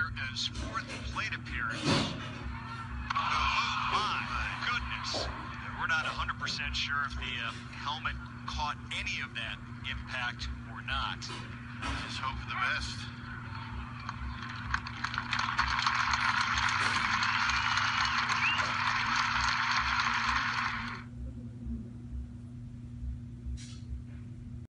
Tejada's fourth plate appearance. Oh, my goodness. We're not 100% sure if the uh, helmet caught any of that impact or not. Just hope for the best.